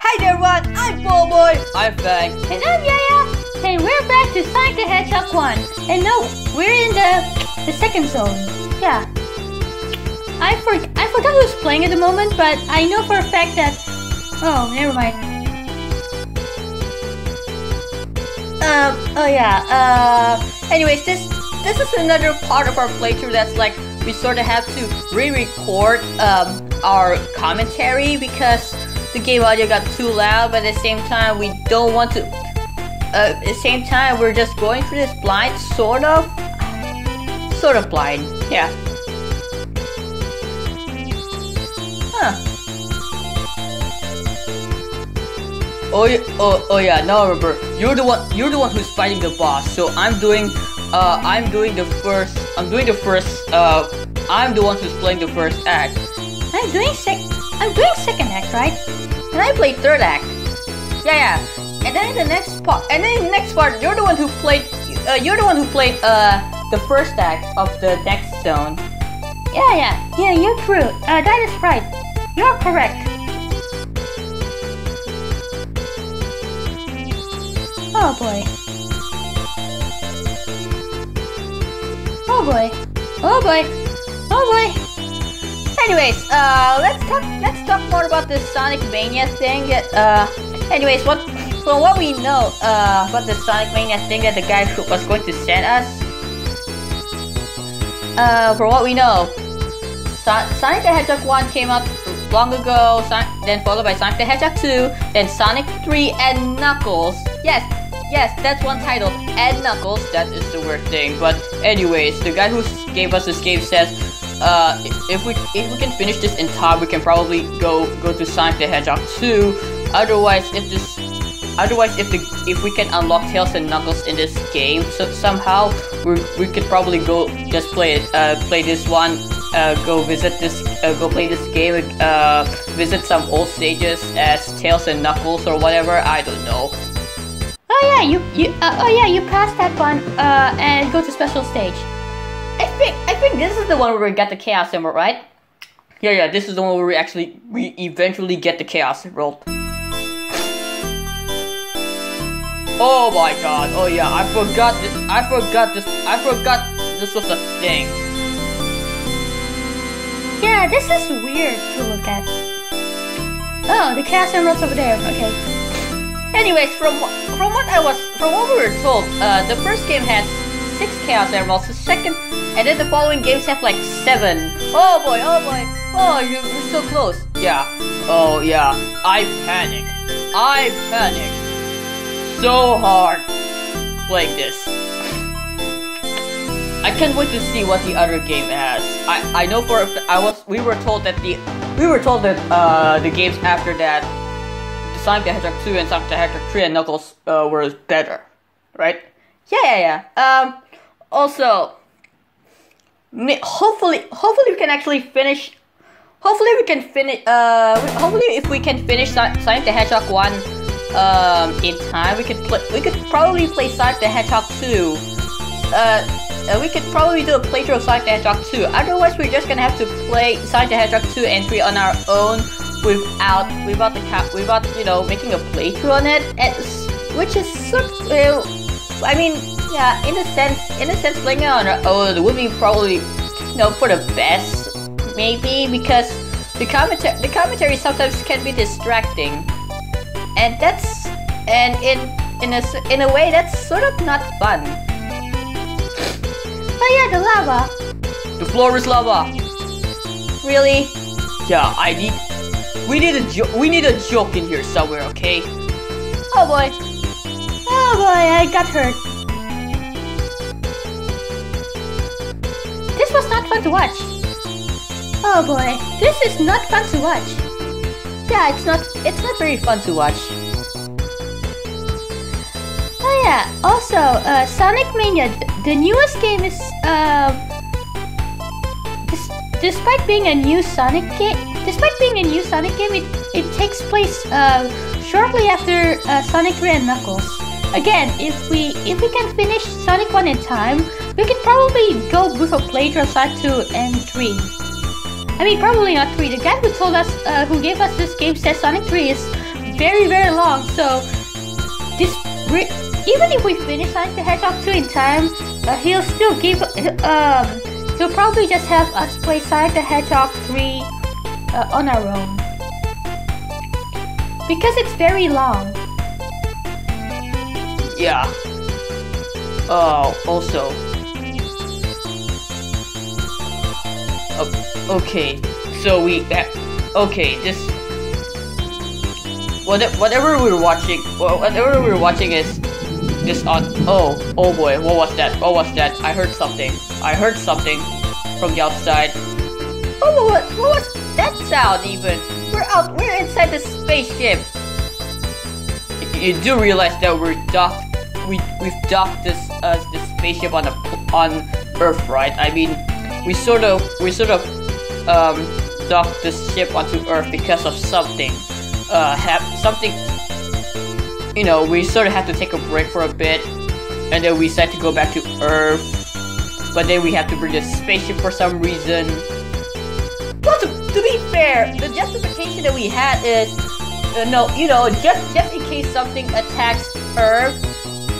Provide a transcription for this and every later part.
Hi there everyone, I'm Boy. I'm Fang. And I'm Yaya, and we're back to Sonic the Hedgehog 1. And no, we're in the the second zone. Yeah. I for I forgot who's playing at the moment, but I know for a fact that Oh, never mind. Um, oh yeah, uh, anyways, this, this is another part of our playthrough that's like, we sort of have to re-record, um, our commentary because the game audio got too loud, but at the same time, we don't want to, uh, at the same time, we're just going through this blind, sort of, sort of blind, yeah. Huh. Oh oh, oh yeah, now I remember. You're the one you're the one who's fighting the boss. So I'm doing uh I'm doing the first I'm doing the first uh I'm the one who's playing the first act. I'm doing sec I'm doing second act, right? And I played third act. Yeah, yeah. And then the next part and then the next part you're the one who played uh, you're the one who played uh the first act of the next zone. Yeah, yeah. Yeah, you're true. Uh that is right. You're correct. Oh boy. Oh boy. Oh boy. Oh boy. Anyways, uh, let's talk. Let's talk more about this Sonic Mania thing. Uh, anyways, what from what we know uh, about the Sonic Mania thing that the guy who was going to send us. Uh, from what we know, so Sonic the Hedgehog 1 came out long ago, then followed by Sonic the Hedgehog 2, then Sonic 3 and Knuckles. Yes, Yes, that's one title. And Knuckles, that is the weird thing. But anyways, the guy who gave us this game says, uh, if we if we can finish this in time, we can probably go go to Sonic the Hedgehog 2. Otherwise, if this otherwise if the if we can unlock Tails and Knuckles in this game so somehow, we we could probably go just play it uh, play this one. Uh, go visit this, uh, go play this game, uh, visit some old stages as Tails and Knuckles or whatever, I don't know. Oh yeah, you you uh, oh yeah, you passed that one uh, and go to special stage. I think I think this is the one where we get the chaos emerald, right? Yeah, yeah, this is the one where we actually we eventually get the chaos emerald. Oh my god! Oh yeah, I forgot this. I forgot this. I forgot this was a thing. Yeah, this is weird to look at. Oh, the chaos emerald's over there. Okay. Anyways, from from what I was from what we were told, uh, the first game has six Chaos Emeralds, the second, and then the following games have like seven. Oh boy, oh boy, oh you're, you're so close. Yeah. Oh yeah. I panic. I panic so hard playing this. I can't wait to see what the other game has. I I know for I was we were told that the we were told that uh the games after that Sonic the Hedgehog 2 and Sonic the Hedgehog 3 and Knuckles uh, were better, right? Yeah, yeah, yeah. Um, also, hopefully, hopefully we can actually finish. Hopefully we can finish. Uh, hopefully if we can finish Sonic the Hedgehog 1 um, in time, we could play. We could probably play Sonic the Hedgehog 2. Uh, uh, we could probably do a playthrough of Sonic the Hedgehog 2. Otherwise, we're just gonna have to play Sonic the Hedgehog 2 and 3 on our own without without the cap without you know making a playthrough on it, it's, which is sort uh, I mean, yeah, in a sense, in a sense, playing it on our own would be probably you know for the best, maybe because the commentary the commentary sometimes can be distracting, and that's and in in a in a way that's sort of not fun. Oh yeah, the lava. The floor is lava. Really? Yeah, I need we need a joke. We need a joke in here somewhere, okay? Oh boy. Oh boy, I got hurt. Was not fun to watch. Oh boy, this is not fun to watch. Yeah, it's not. It's not very fun to watch. Oh yeah. Also, uh, Sonic Mania, the newest game is. Uh, despite being a new Sonic game, Despite being a new Sonic game, it, it takes place uh, shortly after uh, Sonic 3 and Knuckles. Again, if we if we can finish Sonic 1 in time, we could probably go with a playthrough of Sonic 2 and 3. I mean, probably not 3. The guy who told us, uh, who gave us this game says Sonic 3 is very very long. So this even if we finish Sonic the Hedgehog 2 in time, uh, he'll still give um he'll probably just have us play Sonic the Hedgehog 3 uh, on our own because it's very long. Yeah. Oh, also. Uh, okay, so we. Uh, okay, this. Whatever we're watching, whatever we're watching is this on. Oh, oh boy, what was that? What was that? I heard something. I heard something from the outside. Oh, what, what was that sound even? We're out. We're inside the spaceship. You do realize that we're docked. We we've docked this uh this spaceship on a on Earth, right? I mean, we sort of we sort of um docked this ship onto Earth because of something. Uh, have something. You know, we sort of had to take a break for a bit, and then we decided to go back to Earth. But then we have to bring the spaceship for some reason. Well, to, to be fair, the justification that we had is, uh, no, you know, just just in case something attacks Earth,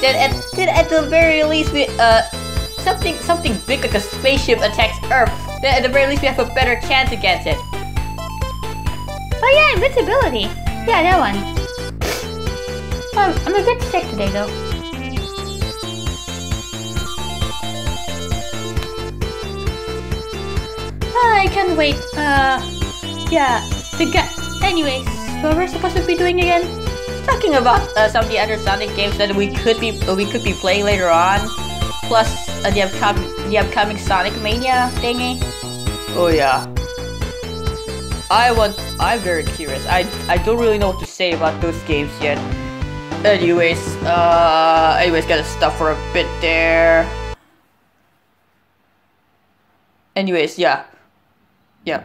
then at then at the very least we uh something something big like a spaceship attacks Earth, then at the very least we have a better chance against it. Oh yeah, invincibility. Yeah, that one. Um, I'm a bit sick today though. I can't wait. Uh, yeah, the guy. Anyways, what were supposed to be doing again? Talking about uh, some of the other Sonic games that we could be uh, we could be playing later on, plus uh, the upcoming the upcoming Sonic Mania thingy. Oh yeah. I want. I'm very curious. I I don't really know what to say about those games yet. Anyways, uh, anyways, gotta stop for a bit there. Anyways, yeah. Yeah.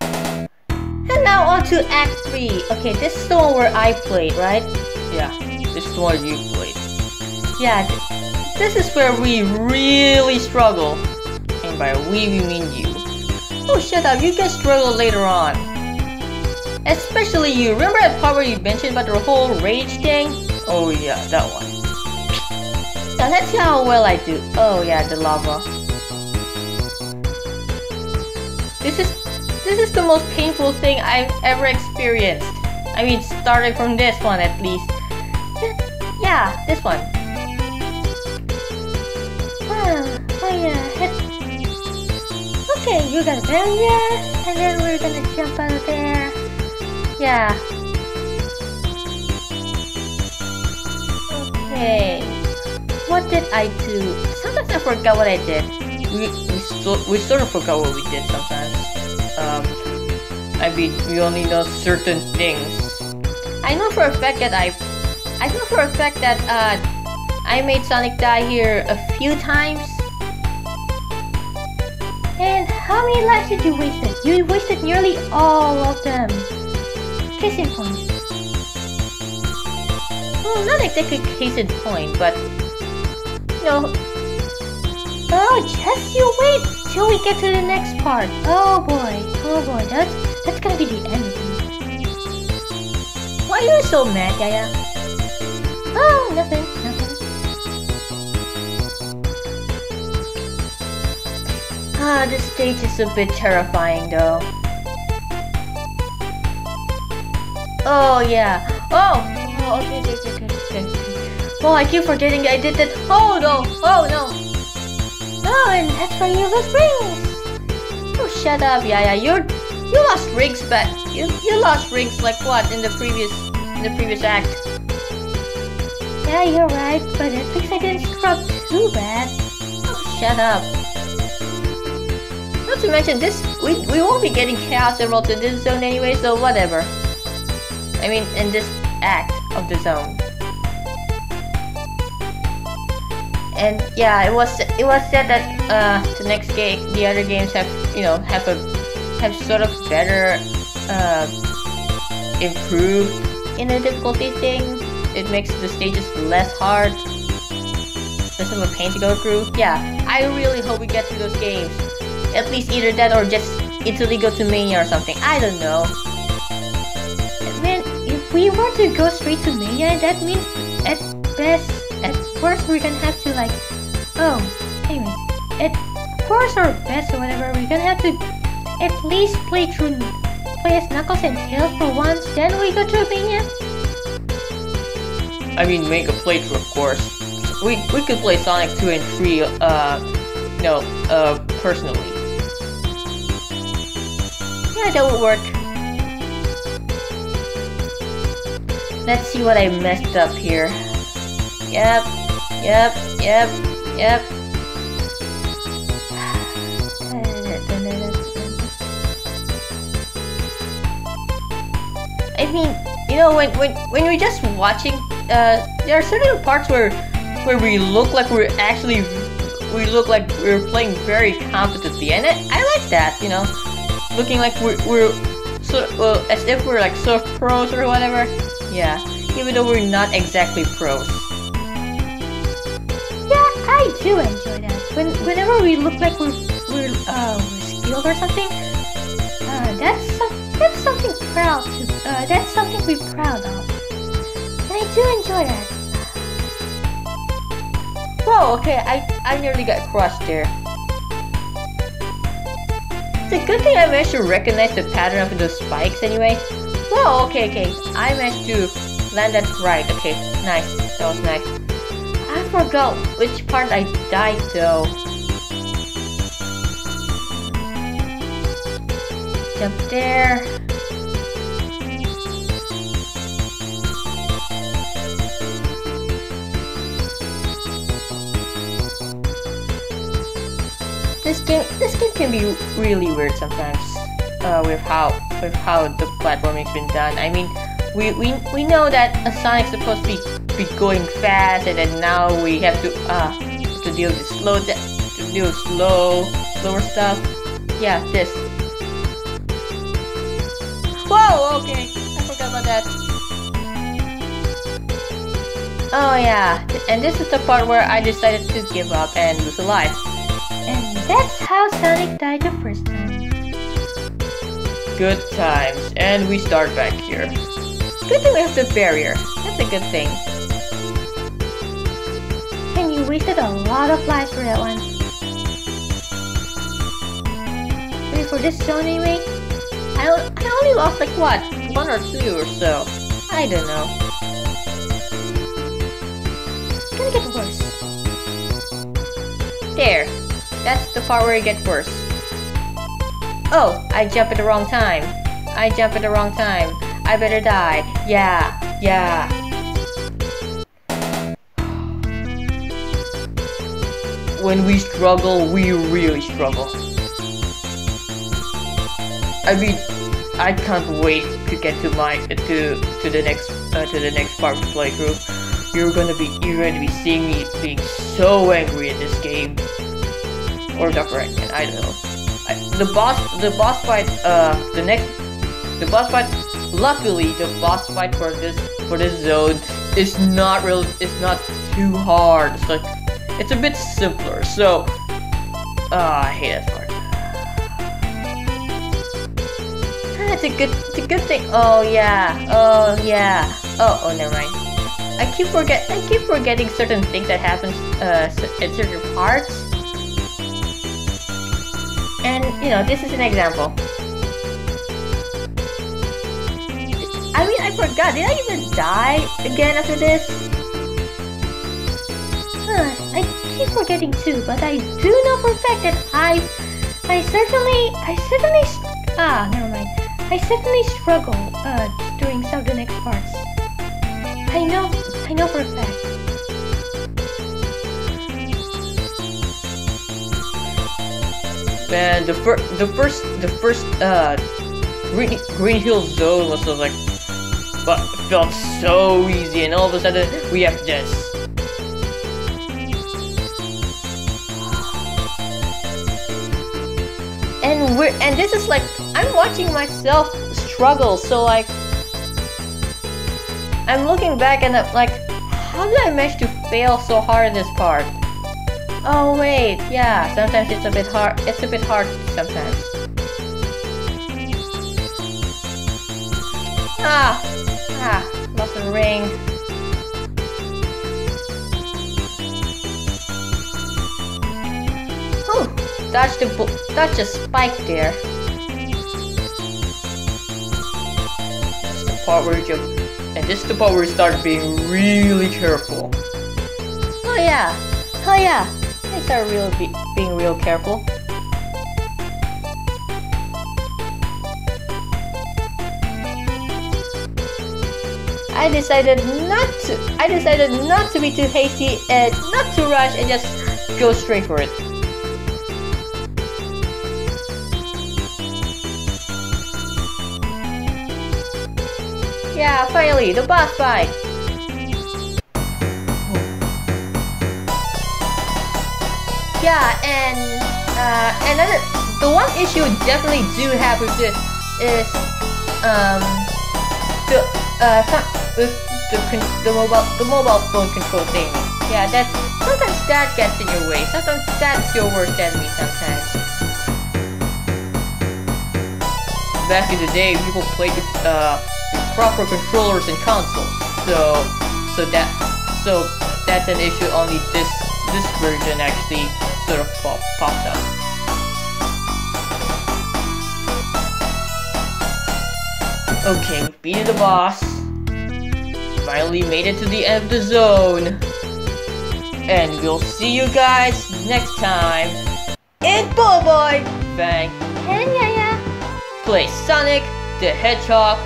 And now on to Act 3. Okay, this is the one where I played, right? Yeah, this is the one you played. Yeah, this is where we really struggle. And by we, we mean you. Oh, shut up, you can struggle later on. Especially you, remember that part where you mentioned about the whole rage thing? Oh yeah, that one. Now let's see how well I do. Oh yeah, the lava. This is this is the most painful thing I've ever experienced. I mean, starting from this one at least. Yeah, this one. Yeah. Okay, you got a barrier, and then we're gonna jump out of there. Yeah. Okay. What did I do? Sometimes I forgot what I did. We we, so, we sort of forgot what we did sometimes. Um, I mean, we only know certain things. I know for a fact that I, I know for a fact that uh, I made Sonic die here a few times. How many lives did you waste? You wasted nearly all of them. Case in point. Well, not exactly case in point, but you know. Oh, just you wait till we get to the next part. Oh boy, oh boy, that's that's gonna be the end. Why are you so mad, Yaya? Oh, nothing, Ah, this stage is a bit terrifying though. Oh yeah. Oh. Oh, okay, okay, okay. Oh, I keep forgetting I did that. Oh no. Oh no. Oh, and that's where you lose rings. Oh, shut up, Yaya. You're you lost rings, but you you lost rings like what in the previous in the previous act. Yeah, you're right, but at least I didn't scrub too bad. Oh, shut up. Not to mention this, we we won't be getting Chaos Emeralds in this zone anyway, so whatever. I mean, in this act of the zone. And yeah, it was it was said that uh, the next game, the other games have you know have a have sort of better uh, improved in the difficulty thing. It makes the stages less hard, less of a pain to go through. Yeah, I really hope we get through those games. At least either that or just instantly go to Mania or something. I don't know. Man, you we were to go straight to Mania, that means at best, at worst, we're gonna have to like, oh, anyway, at worst or best or whatever, we're gonna have to at least play through, play as Knuckles and Tails for once, then we go to Mania. I mean, make a playthrough, of course. We we could play Sonic 2 and 3, uh, no, uh, personally. That would work. Let's see what I messed up here. Yep, yep, yep, yep. I mean, you know, when when when we're just watching, uh, there are certain parts where where we look like we're actually we look like we're playing very competently, and I, I like that. You know, looking like we're we're so uh, as if we're like sort of pros or whatever. Yeah, even though we're not exactly pros. Yeah, I do enjoy that. When whenever we look like we're we're uh we're skilled or something, uh, that's some, that's something proud to uh that's something we're proud of, and I do enjoy that. Whoa, okay, I I nearly got crushed there. A good thing I managed to recognize the pattern of those spikes anyway. Whoa, okay, okay. I managed to land that right. Okay, nice. That was nice. I forgot which part I died though. Jump there. This game, this game can be really weird sometimes. Uh, with how with how the platforming's been done. I mean, we we, we know that a Sonic's supposed to be be going fast, and then now we have to uh to deal with slow to deal with slow slower stuff. Yeah, this. Whoa, okay, I forgot about that. Oh yeah, and this is the part where I decided to give up and lose a life. That's how Sonic died the first time. Good times, and we start back here. Good thing we have the barrier. That's a good thing. And you wasted a lot of lives for that one. Wait, for this zone anyway? I, I only lost like what? One or two or so. I don't know. It's gonna get worse. There. That's the part where it gets worse. Oh, I jumped at the wrong time. I jumped at the wrong time. I better die. Yeah, yeah. When we struggle, we really struggle. I mean, I can't wait to get to my to to the next uh, to the next part of the playthrough. You're gonna be you're gonna be seeing me being so angry in this game, or Dr. I don't know. I, the boss the boss fight uh the next the boss fight luckily the boss fight for this for this zone is not real it's not too hard. It's like it's a bit simpler so uh, I hate that part. Ah, it's a good it's a good thing. Oh yeah. Oh yeah. Oh oh never mind. I keep forget I keep forgetting certain things that happens uh at certain parts and, you know, this is an example. I mean, I forgot. Did I even die again after this? Huh, I keep forgetting too, but I do know for a fact that I, I certainly, I certainly, ah, never mind. I certainly struggle, uh, during some of the next parts. I know, I know for a fact. Man, the first, the first, the first, uh, Green, Green Hill Zone was like, but felt so easy, and all of a sudden we have this. And we're, and this is like, I'm watching myself struggle, so like, I'm looking back and I'm like, how did I manage to fail so hard in this part? Oh wait, yeah, sometimes it's a bit hard, it's a bit hard sometimes. Ah! Ah, lost the ring. Oh, dodge the that's a spike there. This the part where you, and this is the part where you start being really careful. Oh yeah, oh yeah. I start real be, being real careful. I decided not to. I decided not to be too hasty and not to rush and just go straight for it. Yeah, finally, the boss fight! Yeah, and uh, another, the one issue definitely do have with this is um, the uh, some, with the the mobile the mobile phone control thing. Yeah, that's sometimes that gets in your way. Sometimes that's your worst enemy. Sometimes. Back in the day, people played with uh, proper controllers and consoles. So, so that, so that's an issue. Only this this version actually of pop, popped. Okay, we beat the boss. Finally made it to the end of the zone. And we'll see you guys next time in Boy Bang yeah, yeah. play Sonic the Hedgehog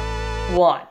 1.